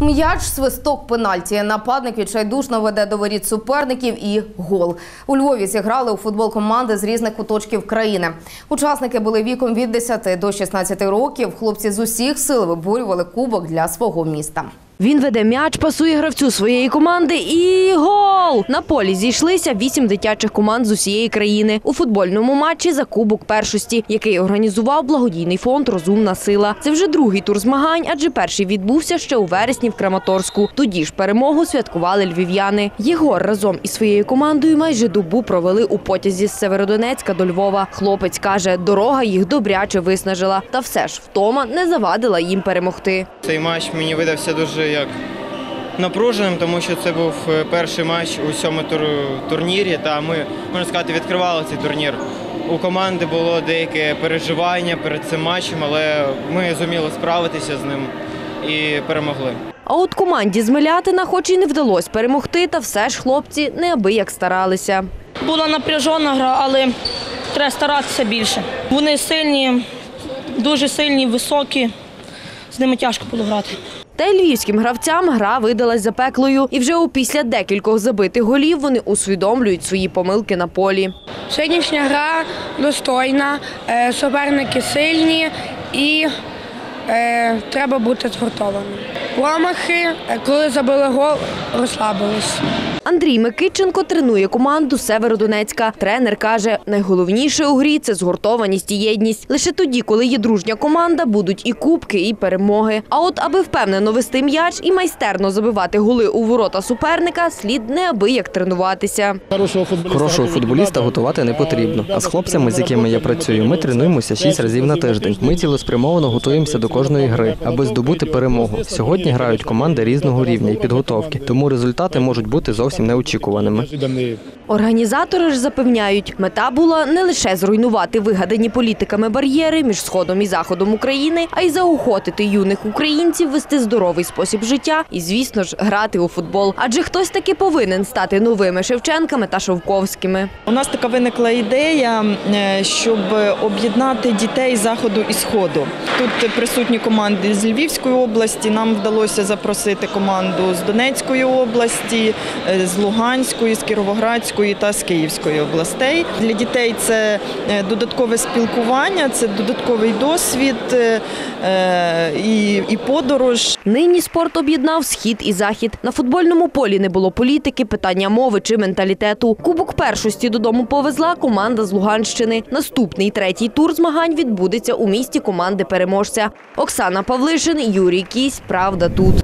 М'яч, свисток, пенальті. Нападник відчайдушно веде до воріт суперників і гол. У Львові зіграли у футбол команди з різних куточків країни. Учасники були віком від 10 до 16 років. Хлопці з усіх сил виборювали кубок для свого міста. Він веде м'яч, пасує гравцю своєї команди і гол! На полі зійшлися вісім дитячих команд з усієї країни у футбольному матчі за кубок першості, який організував благодійний фонд Розумна сила. Це вже другий тур змагань, адже перший відбувся ще у вересні в Краматорську. Тоді ж перемогу святкували львів'яни. Єгор разом із своєю командою майже добу провели у потязі з Северодонецька до Львова. Хлопець каже, дорога їх добряче виснажила, та все ж втома не завадила їм перемогти. Цей матч мені видався дуже як напруженим, тому що це був е, перший матч у цьому турнірі. Та ми, можна сказати, відкривали цей турнір. У команди було деяке переживання перед цим матчем, але ми зуміли справитися з ним і перемогли. А от команді з Милятина, хоч і не вдалося перемогти, та все ж хлопці неабияк старалися. Була напряжена гра, але треба старатися більше. Вони сильні, дуже сильні, високі. З ними тяжко було грати. Та й львівським гравцям гра видалась запеклою. І вже після декількох забитих голів вони усвідомлюють свої помилки на полі. Сьогоднішня гра достойна, е, суперники сильні і е, треба бути згуртованим. Промахи, е, коли забили гол, розслабились. Андрій Микитченко тренує команду Северодонецька. Тренер каже, найголовніше у грі це згуртованість і єдність. Лише тоді, коли є дружня команда, будуть і кубки, і перемоги. А от аби впевнено вести м'яч і майстерно забивати голи у ворота суперника, слід неабияк тренуватися. Хорошого футболіста готувати не потрібно. А з хлопцями, з якими я працюю, ми тренуємося шість разів на тиждень. Ми цілеспрямовано готуємося до кожної гри, аби здобути перемогу. Сьогодні грають команди різного рівня і підготовки, тому результати можуть бути зовсім неочікуваними. Організатори ж запевняють, мета була не лише зруйнувати вигадані політиками бар'єри між сходом і заходом України, а й заохотити юних українців вести здоровий спосіб життя і, звісно ж, грати у футбол. Адже хтось таки повинен стати новими Шевченками та Шовковськими. У нас така виникла ідея, е, щоб об'єднати дітей заходу і сходу. Тут присутні команди з Львівської області. Нам вдалося запросити команду з Донецької області, е, з Луганської, з Кіровоградської та з Київської областей. Для дітей це е, додаткове спілкування, це додатковий досвід е, е, і, і подорож. Нині спорт об'єднав схід і захід. На футбольному полі не було політики, питання мови чи менталітету. Кубок першості додому повезла команда з Луганщини. Наступний третій тур змагань відбудеться у місті команди переможця. Оксана Павлишин, Юрій Кісь. Правда тут.